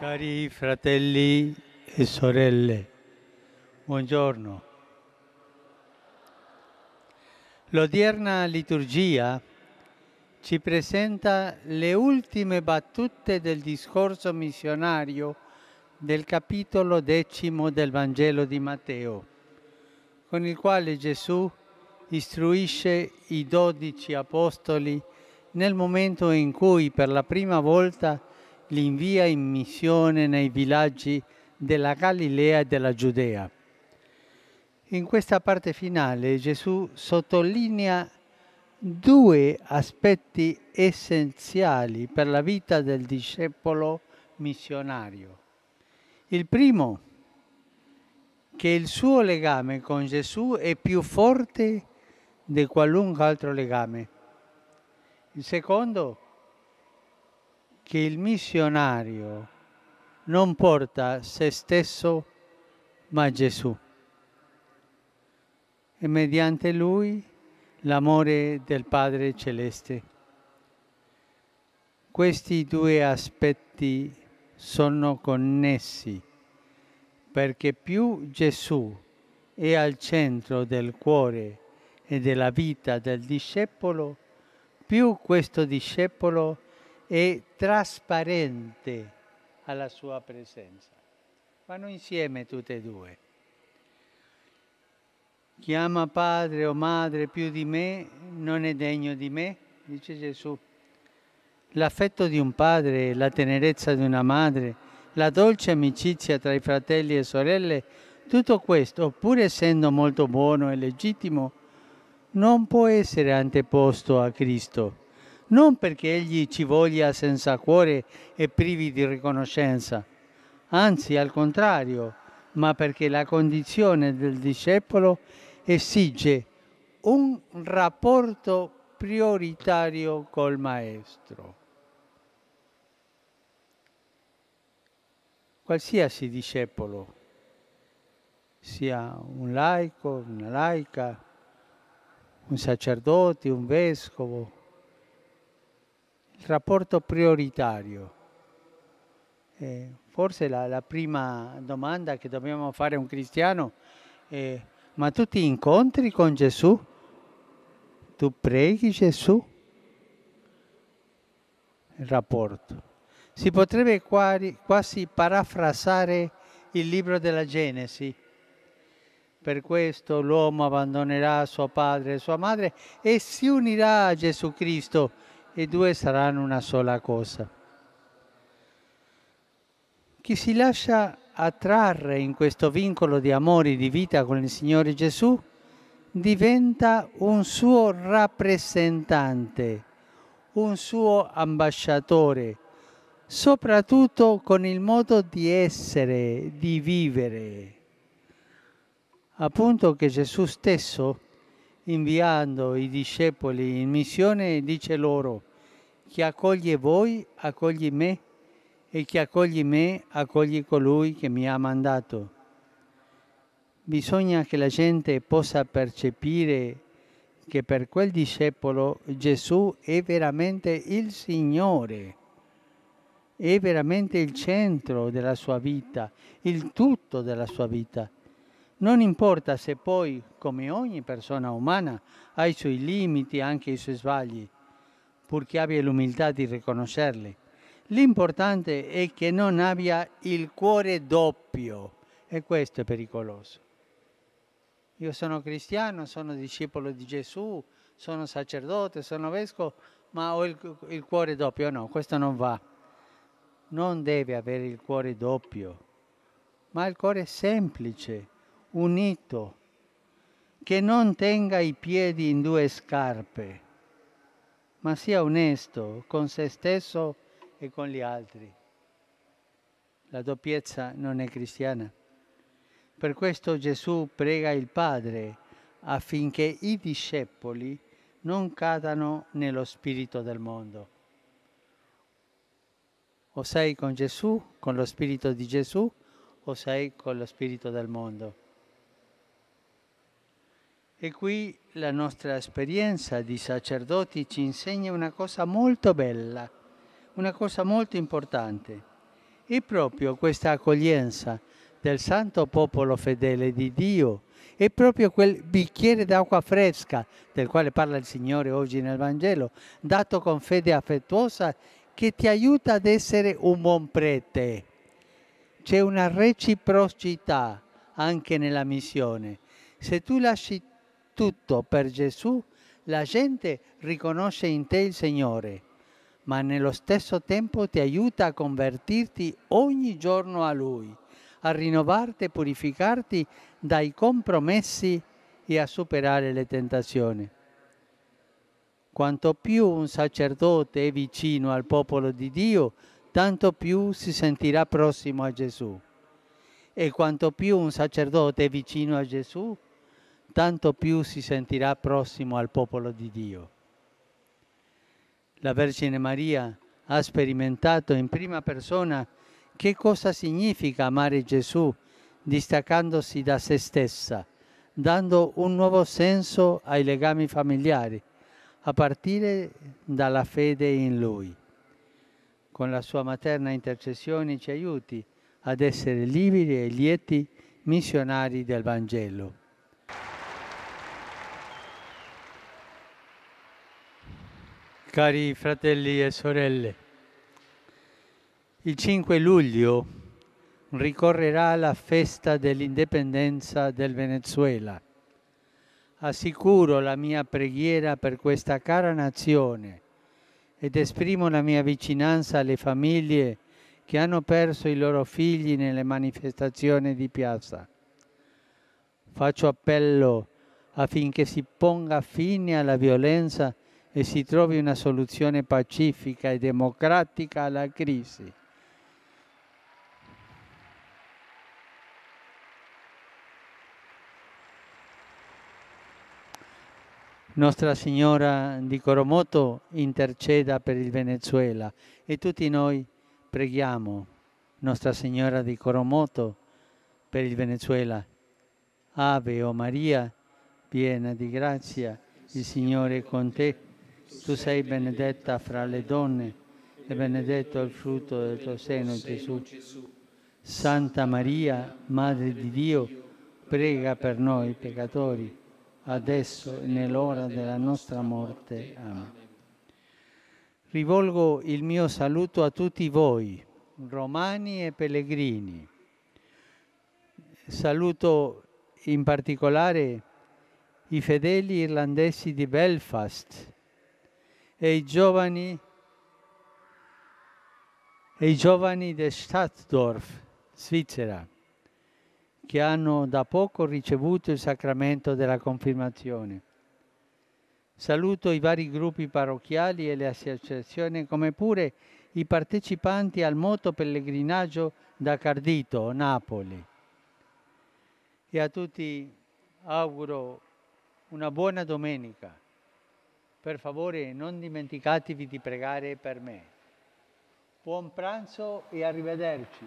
Cari fratelli e sorelle, buongiorno. L'odierna liturgia ci presenta le ultime battute del discorso missionario del capitolo decimo del Vangelo di Matteo, con il quale Gesù istruisce i dodici apostoli nel momento in cui per la prima volta li invia in missione nei villaggi della Galilea e della Giudea. In questa parte finale Gesù sottolinea due aspetti essenziali per la vita del discepolo missionario. Il primo, che il suo legame con Gesù è più forte di qualunque altro legame. Il secondo, che il missionario non porta se stesso ma Gesù. E mediante lui l'amore del Padre Celeste. Questi due aspetti sono connessi perché più Gesù è al centro del cuore e della vita del discepolo, più questo discepolo è trasparente alla sua presenza. Vanno insieme tutte e due. Chi ama padre o madre più di me non è degno di me, dice Gesù. L'affetto di un padre, la tenerezza di una madre, la dolce amicizia tra i fratelli e sorelle, tutto questo, pur essendo molto buono e legittimo, non può essere anteposto a Cristo. Non perché Egli ci voglia senza cuore e privi di riconoscenza, anzi al contrario, ma perché la condizione del discepolo esige un rapporto prioritario col Maestro. Qualsiasi discepolo, sia un laico, una laica, un sacerdote, un vescovo, il rapporto prioritario. Eh, forse la, la, prima domanda che dobbiamo fare a un cristiano è ma tu ti incontri con Gesù? Tu preghi Gesù? Il rapporto. Si potrebbe quasi parafrasare il libro della Genesi. Per questo l'uomo abbandonerà suo padre e sua madre e si unirà a Gesù Cristo e due saranno una sola cosa. Chi si lascia attrarre in questo vincolo di amore e di vita con il Signore Gesù diventa un suo rappresentante, un suo ambasciatore, soprattutto con il modo di essere, di vivere. Appunto che Gesù stesso, inviando i discepoli in missione, dice loro, chi accoglie voi, accoglie me e chi accoglie me accoglie colui che mi ha mandato. Bisogna che la gente possa percepire che per quel discepolo Gesù è veramente il Signore, è veramente il centro della sua vita, il tutto della sua vita. Non importa se poi, come ogni persona umana, ha i suoi limiti, anche i suoi sbagli, purché abbia l'umiltà di riconoscerli L'importante è che non abbia il cuore doppio e questo è pericoloso. Io sono cristiano, sono discepolo di Gesù, sono sacerdote, sono vescovo, ma ho il, il cuore doppio. No, questo non va. Non deve avere il cuore doppio, ma il cuore semplice, unito, che non tenga i piedi in due scarpe, ma sia onesto con se stesso e con gli altri. La doppiezza non è cristiana. Per questo Gesù prega il Padre affinché i discepoli non cadano nello spirito del mondo. O sei con Gesù, con lo spirito di Gesù, o sei con lo spirito del mondo. E qui la nostra esperienza di sacerdoti ci insegna una cosa molto bella una cosa molto importante. E proprio questa accoglienza del santo popolo fedele di Dio è proprio quel bicchiere d'acqua fresca del quale parla il Signore oggi nel Vangelo, dato con fede affettuosa, che ti aiuta ad essere un buon prete. C'è una reciprocità anche nella missione. Se tu lasci tutto per Gesù, la gente riconosce in te il Signore, ma nello stesso tempo ti aiuta a convertirti ogni giorno a Lui, a rinnovarti e purificarti dai compromessi e a superare le tentazioni. Quanto più un sacerdote è vicino al popolo di Dio, tanto più si sentirà prossimo a Gesù. E quanto più un sacerdote è vicino a Gesù, tanto più si sentirà prossimo al popolo di Dio. La Vergine Maria ha sperimentato in prima persona che cosa significa amare Gesù distaccandosi da se stessa, dando un nuovo senso ai legami familiari, a partire dalla fede in Lui. Con la sua materna intercessione ci aiuti ad essere liberi e lieti missionari del Vangelo. Cari fratelli e sorelle, il 5 luglio ricorrerà la festa dell'indipendenza del Venezuela. Assicuro la mia preghiera per questa cara nazione ed esprimo la mia vicinanza alle famiglie che hanno perso i loro figli nelle manifestazioni di piazza. Faccio appello affinché si ponga fine alla violenza e si trovi una soluzione pacifica e democratica alla crisi. Nostra Signora di Coromoto interceda per il Venezuela e tutti noi preghiamo Nostra Signora di Coromoto per il Venezuela. Ave o Maria, piena di grazia, il Signore è con te. Tu sei benedetta fra le donne e benedetto il frutto del tuo seno, Gesù. Santa Maria, Madre di Dio, prega per noi peccatori, adesso e nell'ora della nostra morte. Amen. Rivolgo il mio saluto a tutti voi, romani e pellegrini. Saluto in particolare i fedeli irlandesi di Belfast e i giovani, e i giovani di Stadtdorf, Svizzera, che hanno da poco ricevuto il sacramento della confermazione. Saluto i vari gruppi parrocchiali e le associazioni, come pure i partecipanti al moto pellegrinaggio da Cardito, Napoli. E a tutti auguro una buona domenica. Per favore non dimenticatevi di pregare per me. Buon pranzo e arrivederci.